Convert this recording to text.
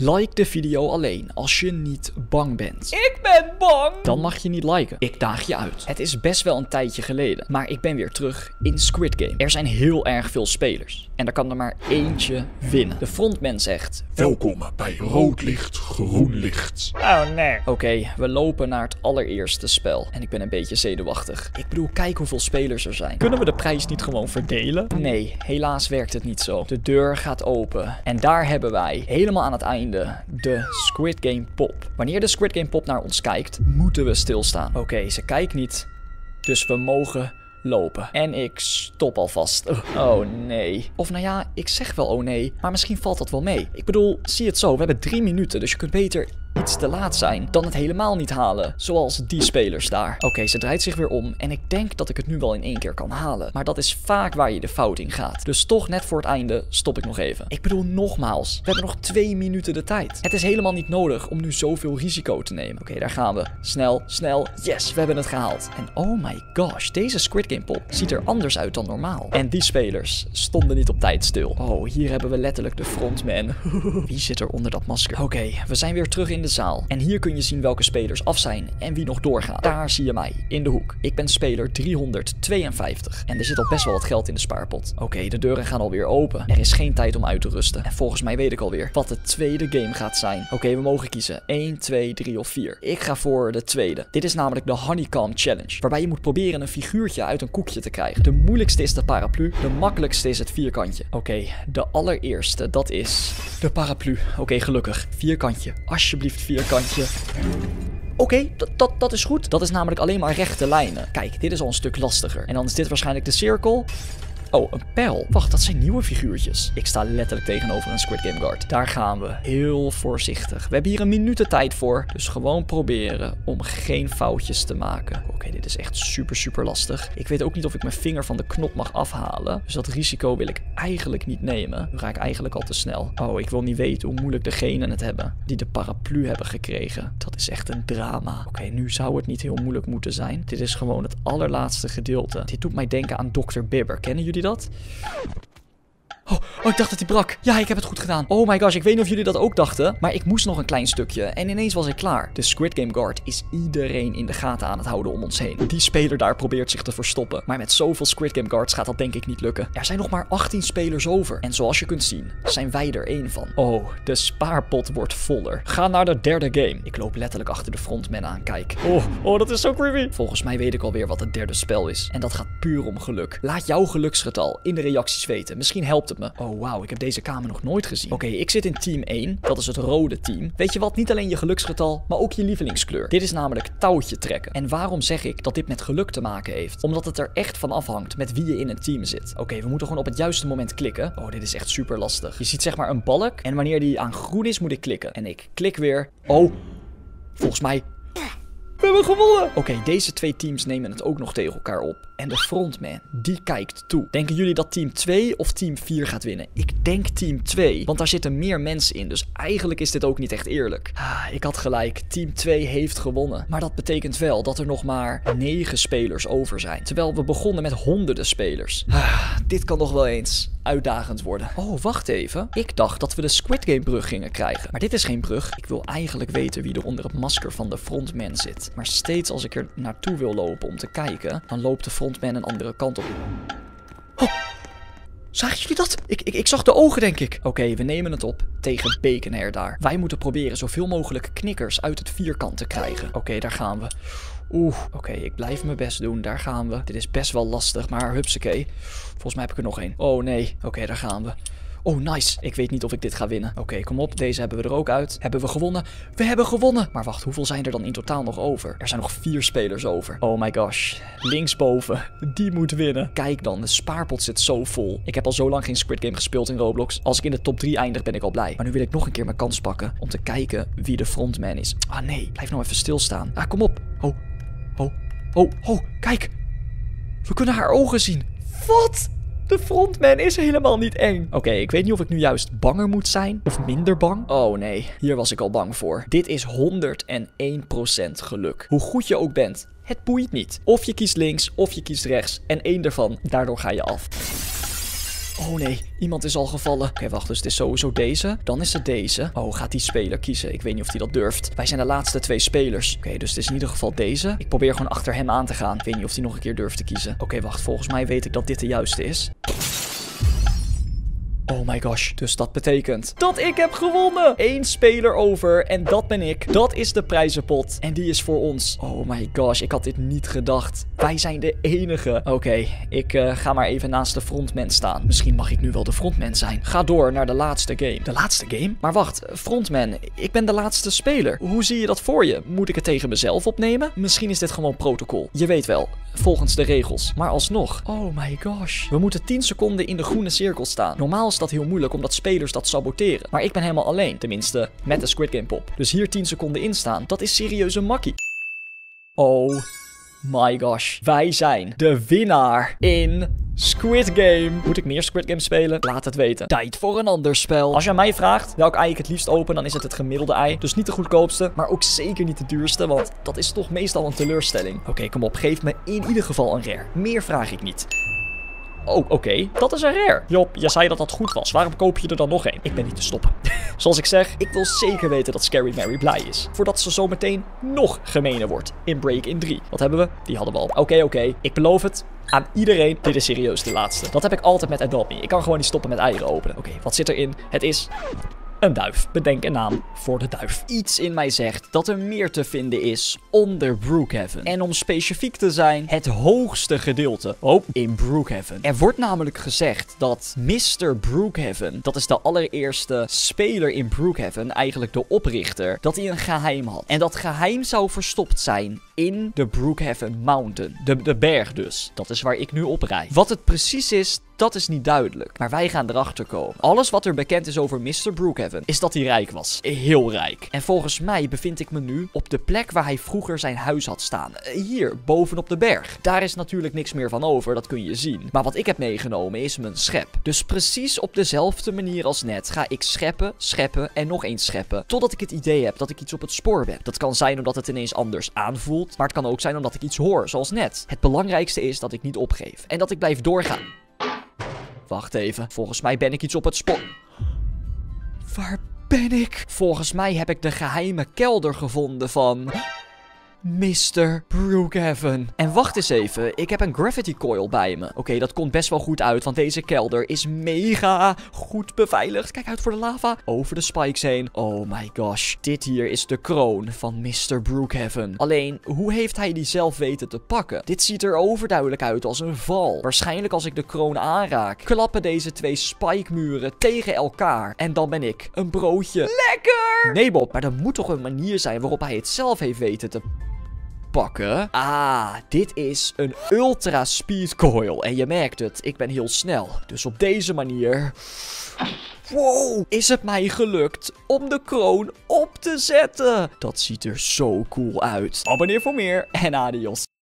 Like de video alleen als je niet bang bent. Ik ben bang. Dan mag je niet liken. Ik daag je uit. Het is best wel een tijdje geleden, maar ik ben weer terug in Squid Game. Er zijn heel erg veel spelers en er kan er maar eentje winnen. De frontman zegt: Welkom bij rood licht, groen licht. Oh nee. Oké, we lopen naar het allereerste spel. En ik ben een beetje zenuwachtig. Ik bedoel, kijk hoeveel spelers er zijn. Kunnen we de prijs niet gewoon verdelen? Nee, helaas werkt het niet zo. De deur gaat open. En daar hebben wij, helemaal aan het einde, de Squid Game Pop. Wanneer de Squid Game Pop naar ons kijkt, moeten we stilstaan. Oké, ze kijkt niet. Dus we mogen lopen. En ik stop alvast. Oh nee. Of nou ja, ik zeg wel oh nee, maar misschien valt dat wel mee. Ik bedoel, zie het zo, we hebben drie minuten, dus je kunt beter iets te laat zijn dan het helemaal niet halen. Zoals die spelers daar. Oké, ze draait zich weer om en ik denk dat ik het nu wel in één keer kan halen. Maar dat is vaak waar je de fout in gaat. Dus toch net voor het einde stop ik nog even. Ik bedoel nogmaals, we hebben nog twee minuten de tijd. Het is helemaal niet nodig om nu zoveel risico te nemen. Oké, daar gaan we. Snel, snel. Yes, we hebben het gehaald. En oh my gosh, deze Squid Game pop ziet er anders uit dan normaal. En die spelers stonden niet op tijd stil. Oh, hier hebben we letterlijk de frontman. Wie zit er onder dat masker? Oké, we zijn weer terug in de zaal. En hier kun je zien welke spelers af zijn en wie nog doorgaat. Daar zie je mij, in de hoek. Ik ben speler 352. En er zit al best wel wat geld in de spaarpot. Oké, de deuren gaan alweer open. Er is geen tijd om uit te rusten. En volgens mij weet ik alweer wat de tweede game gaat zijn. Oké, we mogen kiezen. 1, 2, 3 of 4. Ik ga voor de tweede. Dit is namelijk de Honeycomb Challenge. Waarbij je moet proberen een figuurtje uit een koekje te krijgen. De moeilijkste is de paraplu. De makkelijkste is het vierkantje. Oké, de allereerste, dat is de paraplu. Oké, gelukkig. Vierkantje. Alsjeblieft, vierkantje. Oké, dat, dat, dat is goed. Dat is namelijk alleen maar rechte lijnen. Kijk, dit is al een stuk lastiger. En dan is dit waarschijnlijk de cirkel. Oh, een pijl. Wacht, dat zijn nieuwe figuurtjes. Ik sta letterlijk tegenover een Squid Game Guard. Daar gaan we. Heel voorzichtig. We hebben hier een minuut tijd voor. Dus gewoon proberen om geen foutjes te maken. Oké, dit is echt super, super lastig. Ik weet ook niet of ik mijn vinger van de knop mag afhalen. Dus dat risico wil ik eigenlijk niet nemen. Nu ga ik eigenlijk al te snel. Oh, ik wil niet weten hoe moeilijk degenen het hebben. Die de paraplu hebben gekregen. Dat is echt een drama. Oké, nu zou het niet heel moeilijk moeten zijn. Dit is gewoon het allerlaatste gedeelte. Dit doet mij denken aan Dr. Bibber. Kennen jullie dat? Oh, oh, ik dacht dat hij brak. Ja, ik heb het goed gedaan. Oh my gosh, ik weet niet of jullie dat ook dachten. Maar ik moest nog een klein stukje. En ineens was ik klaar. De Squid Game Guard is iedereen in de gaten aan het houden om ons heen. Die speler daar probeert zich te verstoppen. Maar met zoveel Squid Game Guards gaat dat denk ik niet lukken. Er zijn nog maar 18 spelers over. En zoals je kunt zien, zijn wij er één van. Oh, de spaarpot wordt voller. Ga naar de derde game. Ik loop letterlijk achter de frontman aan. Kijk. Oh, oh, dat is zo creepy. Volgens mij weet ik alweer wat het derde spel is. En dat gaat puur om geluk. Laat jouw geluksgetal in de reacties weten. Misschien helpt het me. Oh, wauw, ik heb deze kamer nog nooit gezien. Oké, ik zit in team 1. Dat is het rode team. Weet je wat? Niet alleen je geluksgetal, maar ook je lievelingskleur. Dit is namelijk touwtje trekken. En waarom zeg ik dat dit met geluk te maken heeft? Omdat het er echt van afhangt met wie je in een team zit. Oké, we moeten gewoon op het juiste moment klikken. Oh, dit is echt super lastig. Je ziet zeg maar een balk. En wanneer die aan groen is, moet ik klikken. En ik klik weer. Oh, volgens mij we hebben gewonnen! Oké, deze twee teams nemen het ook nog tegen elkaar op. En de frontman, die kijkt toe. Denken jullie dat team 2 of team 4 gaat winnen? Ik denk team 2, want daar zitten meer mensen in. Dus eigenlijk is dit ook niet echt eerlijk. Ah, ik had gelijk, team 2 heeft gewonnen. Maar dat betekent wel dat er nog maar 9 spelers over zijn. Terwijl we begonnen met honderden spelers. Ah, dit kan nog wel eens uitdagend worden. Oh, wacht even. Ik dacht dat we de Squid Game brug gingen krijgen. Maar dit is geen brug. Ik wil eigenlijk weten wie er onder het masker van de frontman zit. Maar steeds als ik er naartoe wil lopen om te kijken, dan loopt de frontman een andere kant op. Oh, Zagen jullie dat? Ik, ik, ik zag de ogen, denk ik. Oké, we nemen het op tegen Baconhair daar. Wij moeten proberen zoveel mogelijk knikkers uit het vierkant te krijgen. Oké, daar gaan we. Oeh, oké, ik blijf mijn best doen. Daar gaan we. Dit is best wel lastig, maar hupsakee. Volgens mij heb ik er nog één. Oh nee, oké, daar gaan we. Oh, nice. Ik weet niet of ik dit ga winnen. Oké, kom op. Deze hebben we er ook uit. Hebben we gewonnen? We hebben gewonnen! Maar wacht, hoeveel zijn er dan in totaal nog over? Er zijn nog vier spelers over. Oh my gosh. Linksboven. Die moet winnen. Kijk dan, de spaarpot zit zo vol. Ik heb al zo lang geen Squid Game gespeeld in Roblox. Als ik in de top 3 eindig, ben ik al blij. Maar nu wil ik nog een keer mijn kans pakken om te kijken wie de frontman is. Ah nee, blijf nou even stilstaan. Ah, kom op. Oh, oh, oh, oh, kijk. We kunnen haar ogen zien. Wat? De frontman is helemaal niet eng. Oké, ik weet niet of ik nu juist banger moet zijn of minder bang. Oh nee, hier was ik al bang voor. Dit is 101% geluk. Hoe goed je ook bent, het boeit niet. Of je kiest links of je kiest rechts en één daarvan, daardoor ga je af. Oh nee, iemand is al gevallen. Oké, wacht, dus het is sowieso deze. Dan is het deze. Oh, gaat die speler kiezen? Ik weet niet of hij dat durft. Wij zijn de laatste twee spelers. Oké, dus het is in ieder geval deze. Ik probeer gewoon achter hem aan te gaan. Ik weet niet of hij nog een keer durft te kiezen. Oké, wacht, volgens mij weet ik dat dit de juiste is. Oh my gosh. Dus dat betekent dat ik heb gewonnen. Eén speler over en dat ben ik. Dat is de prijzenpot. En die is voor ons. Oh my gosh, ik had dit niet gedacht. Wij zijn de enige. Oké, ik uh, ga maar even naast de frontman staan. Misschien mag ik nu wel de frontman zijn. Ga door naar de laatste game. De laatste game? Maar wacht, frontman, ik ben de laatste speler. Hoe zie je dat voor je? Moet ik het tegen mezelf opnemen? Misschien is dit gewoon protocol. Je weet wel, volgens de regels. Maar alsnog. Oh my gosh. We moeten 10 seconden in de groene cirkel staan. Normaal dat heel moeilijk omdat spelers dat saboteren. Maar ik ben helemaal alleen, tenminste met de Squid Game pop. Dus hier 10 seconden in staan, dat is serieus een makkie. Oh my gosh. Wij zijn de winnaar in Squid Game. Moet ik meer Squid Game spelen? Laat het weten. Tijd voor een ander spel. Als je mij vraagt welk ei ik het liefst open, dan is het het gemiddelde ei. Dus niet de goedkoopste, maar ook zeker niet de duurste, want dat is toch meestal een teleurstelling. Oké, kom op. Geef me in ieder geval een rare. Meer vraag ik niet. Oh, oké. Dat is een rare. Job, je zei dat dat goed was. Waarom koop je er dan nog één? Ik ben niet te stoppen. Zoals ik zeg, ik wil zeker weten dat Scary Mary blij is. Voordat ze zo meteen nog gemener wordt in Break-in 3. Wat hebben we? Die hadden we al. Oké, oké. Ik beloof het aan iedereen. Dit is serieus de laatste. Dat heb ik altijd met Adopt Me. Ik kan gewoon niet stoppen met eieren openen. Oké, wat zit erin? Het is een duif. Bedenk een naam voor de duif. Iets in mij zegt dat er meer te vinden is onder Brookhaven. En om specifiek te zijn, het hoogste gedeelte. Oh, in Brookhaven. Er wordt namelijk gezegd dat Mr. Brookhaven, dat is de allereerste speler in Brookhaven, eigenlijk de oprichter, dat hij een geheim had. En dat geheim zou verstopt zijn in de Brookhaven Mountain. De, de berg dus. Dat is waar ik nu op rijd. Wat het precies is, dat is niet duidelijk. Maar wij gaan erachter komen. Alles wat er bekend is over Mr. Brookhaven is dat hij rijk was. Heel rijk. En volgens mij bevind ik me nu op de plek waar hij vroeger zijn huis had staan. Hier, bovenop de berg. Daar is natuurlijk niks meer van over, dat kun je zien. Maar wat ik heb meegenomen is mijn schep. Dus precies op dezelfde manier als net ga ik scheppen, scheppen en nog eens scheppen. Totdat ik het idee heb dat ik iets op het spoor ben. Dat kan zijn omdat het ineens anders aanvoelt. Maar het kan ook zijn omdat ik iets hoor, zoals net. Het belangrijkste is dat ik niet opgeef. En dat ik blijf doorgaan. Wacht even. Volgens mij ben ik iets op het spoor. Waar ben ik? Volgens mij heb ik de geheime kelder gevonden van... Mr. Brookhaven. En wacht eens even, ik heb een gravity coil bij me. Oké, dat komt best wel goed uit, want deze kelder is mega goed beveiligd. Kijk uit voor de lava. Over de spikes heen. Oh my gosh. Dit hier is de kroon van Mr. Brookhaven. Alleen, hoe heeft hij die zelf weten te pakken? Dit ziet er overduidelijk uit als een val. Waarschijnlijk als ik de kroon aanraak, klappen deze twee spikemuren tegen elkaar. En dan ben ik een broodje. Lekker! Nee Bob, maar er moet toch een manier zijn waarop hij het zelf heeft weten te pakken. Ah, dit is een ultra speed coil. En je merkt het, ik ben heel snel. Dus op deze manier... Wow, is het mij gelukt om de kroon op te zetten. Dat ziet er zo cool uit. Abonneer voor meer en adios.